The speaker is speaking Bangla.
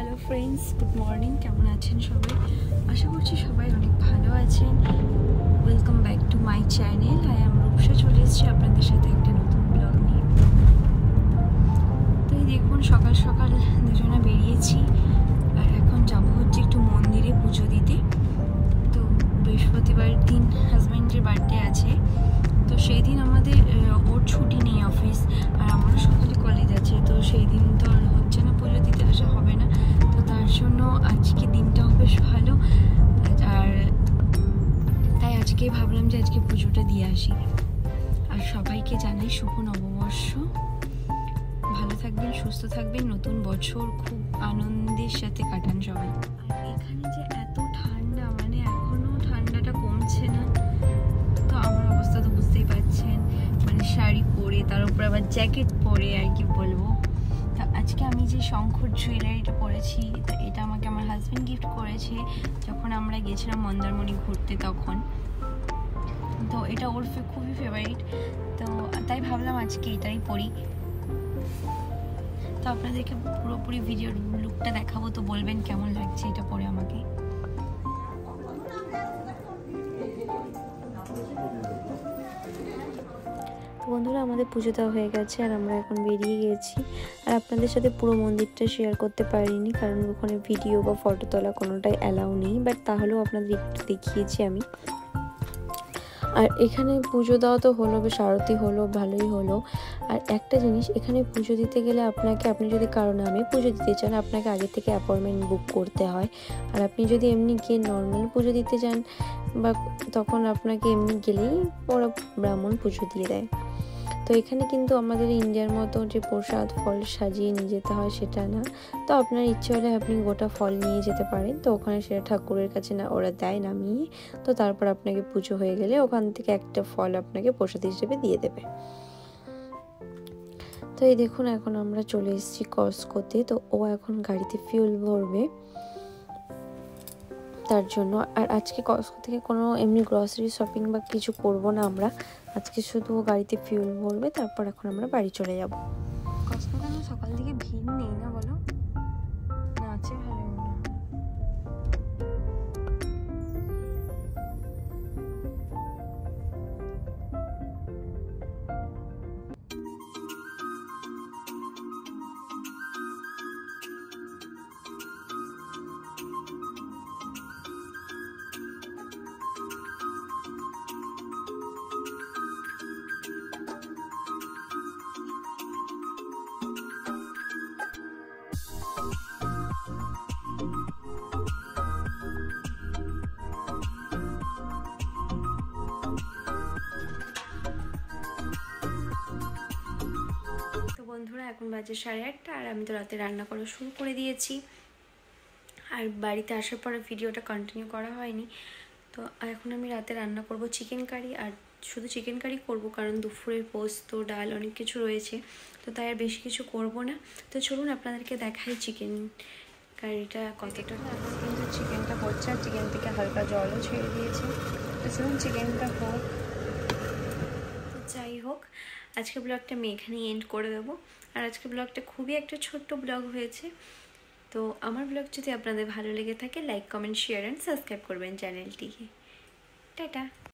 হ্যালো ফ্রেন্ডস গুড মর্নিং কেমন আছেন সবাই? আশা করছি সবাই অনেক ভালো আছেন। Welcome back to my channel I am Rupsa চলে এসেছি আপনাদের সাথে একটা নতুন ব্লগ নিয়ে। তো এই দেখুন, সকাল সকাল দুজনে বেরিয়েছি। আর এখন যাব হচ্ছে একটু মন্দিরে পুজো দিতে। তো বৃহস্পতিবার দিন হাজব্যান্ডের বার্থডে আছে। তো সেই দিন আমাদের ওর ছুটি নেই অফিস আর আমারও সকালে কলেজ আছে। তো সেই দিন তো আর হচ্ছে না পুজো দিতে আসা হবে না। তার জন্য আজকে দিনটাও বেশ ভালো। আর তাই আজকে ভাবলাম যে আজকে পুজোটা দিয়ে আসি। আর সবাইকে জানাই শুভ নববর্ষ। ভালো থাকবেন, সুস্থ থাকবেন। নতুন বছর খুব আনন্দের সাথে কাটান সবাই। এখানে যে এত ঠান্ডা মানে এখনও ঠান্ডাটা কমছে না। তো আমার অবস্থা তো বুঝতেই পারছেন। মানে শাড়ি পরে, তার উপর আবার জ্যাকেট পরে, আর কি বলব। আজকে আমি যে শঙ্কর জুয়েলারিটা পরেছি, তো এটা আমাকে আমার হাজব্যান্ড গিফট করেছে যখন আমরা গেছিলাম মন্দারমণি ঘুরতে তখন। তো এটা ওর খুবই ফেভারিট তো তাই ভাবলাম আজকে এটাই পরি। তো আপনাদেরকে পুরোপুরি ভিডিওর লুকটা দেখাবো, তো বলবেন কেমন লাগছে এটা পরে আমাকে? বন্ধুরা, আমাদের পুজো দেওয়া হয়ে গেছে আর আমরা এখন বেরিয়ে গেছি। আর আপনাদের সাথে পুরো মন্দিরটা শেয়ার করতে পারিনি, কারণ ওখানে ভিডিও বা ফটো তোলা কোনোটাই অ্যালাউ নেই। বাট তাহলেও আপনাদের একটু দেখিয়েছি আমি। আর এখানে পুজো দেওয়া তো হলো, বেশ আরতি হলো, ভালোই হলো। আর একটা জিনিস, এখানে পুজো দিতে গেলে আপনাকে, আপনি যদি কারও নামে পুজো দিতে চান, আপনাকে আগে থেকে অ্যাপয়েন্টমেন্ট বুক করতে হয়। আর আপনি যদি এমনি গিয়ে নর্মাল পুজো দিতে চান বা তখন আপনাকে এমনি গেলেই ওরা ব্রাহ্মণ পুজো দিয়ে দেয়। তো এখানে কিন্তু আমাদের ইন্ডিয়ার মতো যে প্রসাদ ফল সাজিয়ে নিয়ে যেতে হয় সেটা না। তো আপনার ইচ্ছে হলে আপনি গোটা ফল নিয়ে যেতে পারেন। তো ওখানে সেটা ঠাকুরের কাছে না, ওরা দেয় নামিয়ে তো তারপর আপনাকে পুজো হয়ে গেলে ওখান থেকে একটা ফল আপনাকে প্রসাদ হিসেবে দিয়ে দেবে। তো এই দেখুন, এখন আমরা চলে এসেছি কসকোতে তো। ও এখন গাড়িতে ফিউল ভরবে। তার জন্য। আর আজকে কস্কো থেকে কোনো এমনি গ্রসারি শপিং বা কিছু করব না আমরা। আজকে শুধু গাড়িতে ফিউল ভরবে, তারপর এখন আমরা বাড়ি চলে যাব। কস্কো কেন সকাল থেকে ভিড় নেই না বলো? এখন বাজে সাড়ে আটটা আর আমি তো রাতে রান্না করা শুরু করে দিয়েছি। আর বাড়িতে আসার পরে ভিডিওটা কন্টিনিউ করা হয়নি। তো এখন আমি রাতে রান্না করব চিকেন কারি আর শুধু চিকেন কারি করব কারণ দুপুরের পোস্ত, ডাল অনেক কিছু রয়েছে। তো তাই আর বেশি কিছু করব না। তো চলুন আপনাদেরকে দেখাই চিকেন কারিটা কতটা। এখন কিন্তু চিকেনটা হচ্ছে আর চিকেন থেকে হালকা জলও ছেড়ে দিয়েছে। তো চলুন চিকেনটা হোক। আজকে ব্লগটা আমি এখানেই এন্ড করে দেবো। আর আজকে ব্লগটা খুবই একটা ছোট্ট ব্লগ হয়েছে। তো আমার ব্লগ যদি আপনাদের ভালো লেগে থাকে like comment share and subscribe করবেন চ্যানেলটিকে। টাটা।